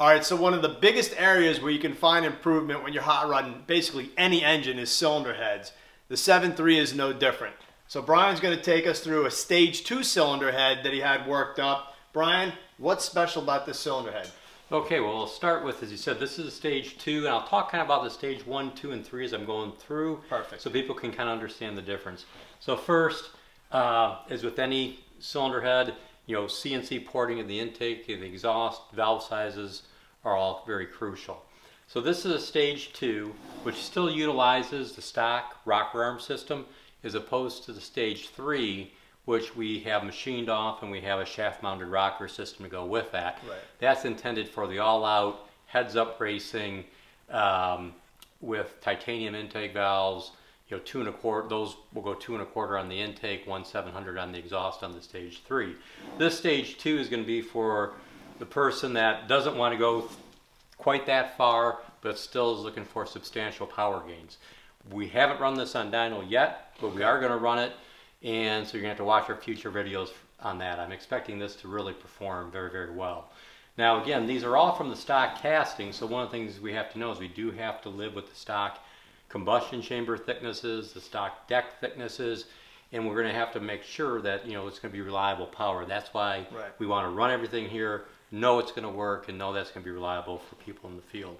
All right, so one of the biggest areas where you can find improvement when you're hot rodding basically any engine is cylinder heads. The 7.3 is no different. So Brian's gonna take us through a stage two cylinder head that he had worked up. Brian, what's special about this cylinder head? Okay, well, we'll start with, as you said, this is a stage two, and I'll talk kind of about the stage one, two, and three as I'm going through. Perfect. So people can kind of understand the difference. So first, uh, as with any cylinder head, you know, CNC porting of the intake, the exhaust, valve sizes are all very crucial. So this is a stage two, which still utilizes the stock rocker arm system, as opposed to the stage three, which we have machined off and we have a shaft mounted rocker system to go with that. Right. That's intended for the all out heads up racing um, with titanium intake valves, you know, two and a quarter, those will go two and a quarter on the intake, one 700 on the exhaust on the stage three. This stage two is going to be for the person that doesn't want to go quite that far, but still is looking for substantial power gains. We haven't run this on dyno yet, but we are going to run it, and so you're going to have to watch our future videos on that. I'm expecting this to really perform very, very well. Now again, these are all from the stock casting, so one of the things we have to know is we do have to live with the stock combustion chamber thicknesses, the stock deck thicknesses, and we're going to have to make sure that you know it's going to be reliable power. That's why Right. we want to run everything here, know it's going to work, and know that's going to be reliable for people in the field.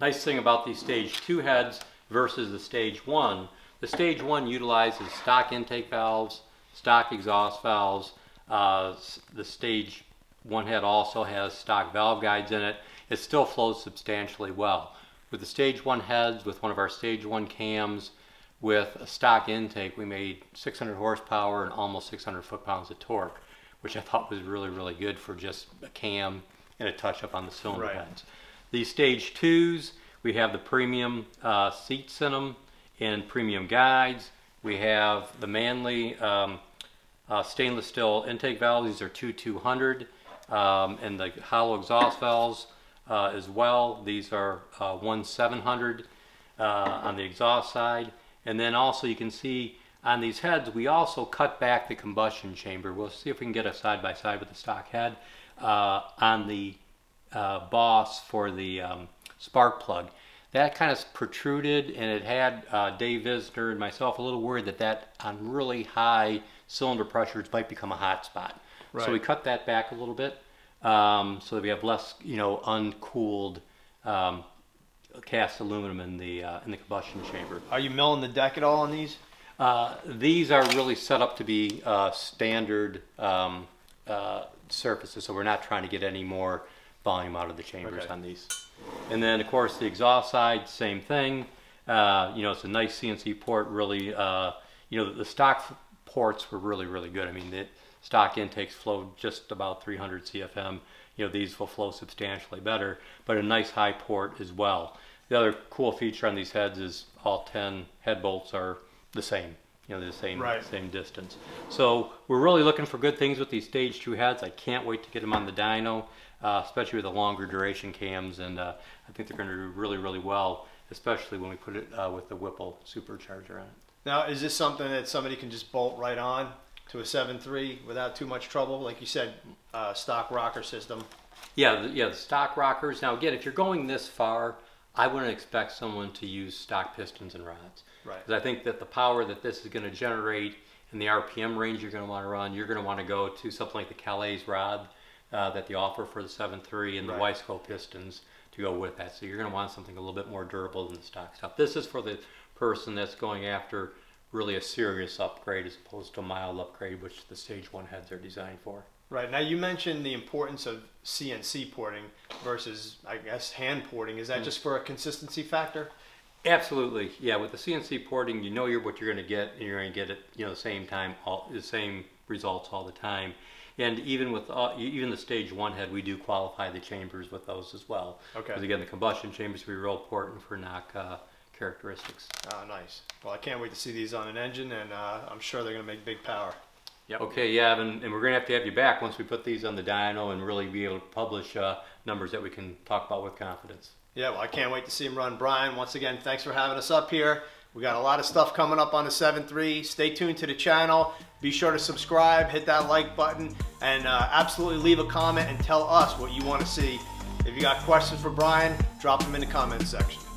Nice thing about these stage two heads versus the stage one, the stage one utilizes stock intake valves, stock exhaust valves. Uh, the stage one head also has stock valve guides in it. It still flows substantially well. With the stage one heads, with one of our stage one cams, with a stock intake, we made 600 horsepower and almost 600 foot-pounds of torque, which I thought was really, really good for just a cam and a touch-up on the cylinder Right. heads. These stage twos, we have the premium uh, seats in them and premium guides. We have the Manley um, uh, stainless steel intake valves. These are two 200 um, and the hollow exhaust valves uh, as well. These are uh, one 700 uh, on the exhaust side. And then also you can see on these heads, we also cut back the combustion chamber. We'll see if we can get a side by side with the stock head uh, on the uh, boss for the um, spark plug. That kind of protruded and it had uh, Dave Visner and myself a little worried that that on really high cylinder pressures might become a hot spot. Right. So we cut that back a little bit um, so that we have less, you know, uncooled um, cast aluminum in the uh, in the combustion chamber. Are you milling the deck at all on these? Uh, these are really set up to be uh, standard um, uh, surfaces, so we're not trying to get any more volume out of the chambers Okay. on these. And then, of course, the exhaust side, same thing. Uh, you know, it's a nice CNC port. Really, uh, you know, the stock ports were really, really good. I mean, the stock intakes flow just about 300 CFM. You know, these will flow substantially better, but a nice high port as well. The other cool feature on these heads is all 10 head bolts are the same. You know, the same Right. same distance. So we're really looking for good things with these stage two heads. I can't wait to get them on the dyno, uh, especially with the longer duration cams, and uh, I think they're going to do really, really well, especially when we put it uh, with the Whipple supercharger on it. Now, is this something that somebody can just bolt right on to a 7.3 without too much trouble? Like you said, uh, stock rocker system. Yeah, the, yeah, the stock rockers. Now, again, if you're going this far, I wouldn't expect someone to use stock pistons and rods. Right. Because I think that the power that this is going to generate in the RPM range you're going to want to run, you're going to want to go to something like the Callies rod uh, that they offer for the 7.3 and the Right. Wiseco pistons to go with that. So you're going to want something a little bit more durable than the stock stuff. This is for the person that's going after really a serious upgrade as opposed to a mild upgrade, which the stage one heads are designed for. Right. Now, you mentioned the importance of CNC porting versus, I guess, hand porting. Is that just for a consistency factor? Absolutely, yeah. With the CNC porting, you know you're what you're going to get, and you're going to get it, you know, the same time, all the same results all the time. And even with uh, even the stage one head, we do qualify the chambers with those as well. Okay. Because again, the combustion chambers we real important for knock uh, characteristics. Oh, nice. Well, I can't wait to see these on an engine, and uh, I'm sure they're going to make big power. Yep. Okay, yeah, and, and we're going to have to have you back once we put these on the dyno and really be able to publish uh, numbers that we can talk about with confidence. Yeah, well, I can't wait to see him run. Brian, once again, thanks for having us up here. We got a lot of stuff coming up on the 7.3. Stay tuned to the channel. Be sure to subscribe, hit that like button, and uh, absolutely leave a comment and tell us what you want to see If you got questions for Brian, drop them in the comments section.